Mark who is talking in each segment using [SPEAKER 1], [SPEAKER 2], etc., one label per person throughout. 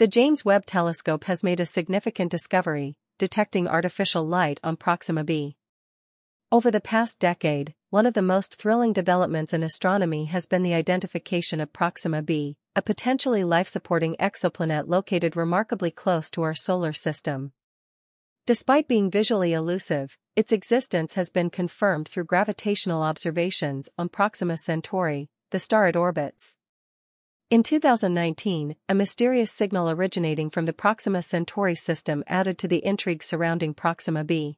[SPEAKER 1] The James Webb Telescope has made a significant discovery, detecting artificial light on Proxima b. Over the past decade, one of the most thrilling developments in astronomy has been the identification of Proxima b, a potentially life-supporting exoplanet located remarkably close to our solar system. Despite being visually elusive, its existence has been confirmed through gravitational observations on Proxima Centauri, the star it orbits. In 2019, a mysterious signal originating from the Proxima Centauri system added to the intrigue surrounding Proxima b.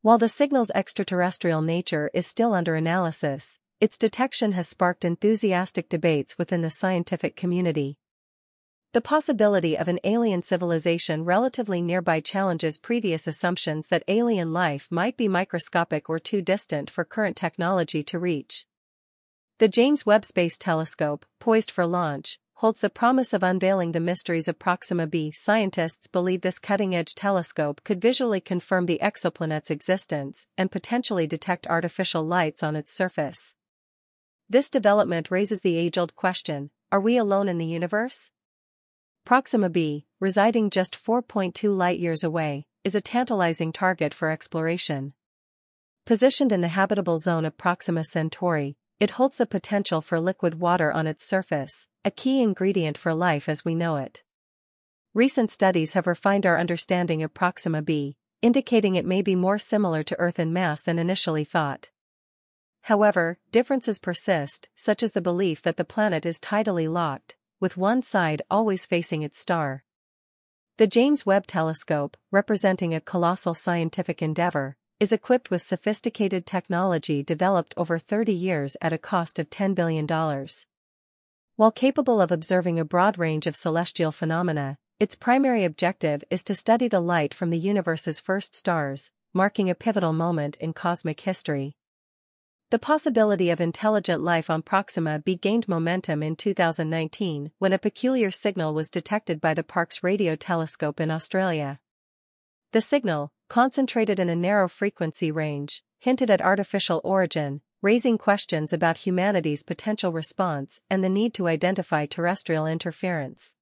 [SPEAKER 1] While the signal's extraterrestrial nature is still under analysis, its detection has sparked enthusiastic debates within the scientific community. The possibility of an alien civilization relatively nearby challenges previous assumptions that alien life might be microscopic or too distant for current technology to reach. The James Webb Space Telescope, poised for launch, holds the promise of unveiling the mysteries of Proxima b. Scientists believe this cutting-edge telescope could visually confirm the exoplanet's existence and potentially detect artificial lights on its surface. This development raises the age-old question, are we alone in the universe? Proxima b, residing just 4.2 light-years away, is a tantalizing target for exploration. Positioned in the habitable zone of Proxima Centauri, it holds the potential for liquid water on its surface, a key ingredient for life as we know it. Recent studies have refined our understanding of Proxima b, indicating it may be more similar to Earth in mass than initially thought. However, differences persist, such as the belief that the planet is tidally locked, with one side always facing its star. The James Webb Telescope, representing a colossal scientific endeavor, is equipped with sophisticated technology developed over 30 years at a cost of $10 billion. While capable of observing a broad range of celestial phenomena, its primary objective is to study the light from the universe's first stars, marking a pivotal moment in cosmic history. The possibility of intelligent life on Proxima b gained momentum in 2019 when a peculiar signal was detected by the Parkes radio telescope in Australia. The signal, concentrated in a narrow frequency range, hinted at artificial origin, raising questions about humanity's potential response and the need to identify terrestrial interference.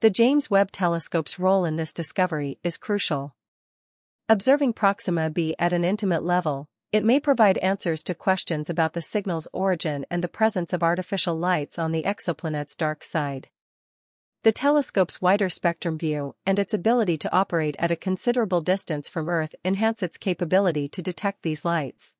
[SPEAKER 1] The James Webb Telescope's role in this discovery is crucial. Observing Proxima b at an intimate level, it may provide answers to questions about the signal's origin and the presence of artificial lights on the exoplanet's dark side. The telescope's wider spectrum view and its ability to operate at a considerable distance from Earth enhance its capability to detect these lights.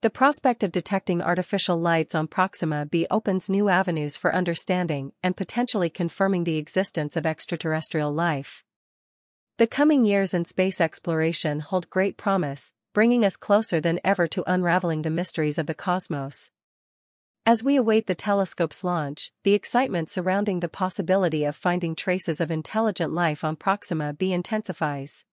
[SPEAKER 1] The prospect of detecting artificial lights on Proxima b opens new avenues for understanding and potentially confirming the existence of extraterrestrial life. The coming years in space exploration hold great promise, bringing us closer than ever to unraveling the mysteries of the cosmos. As we await the telescope's launch, the excitement surrounding the possibility of finding traces of intelligent life on Proxima b intensifies.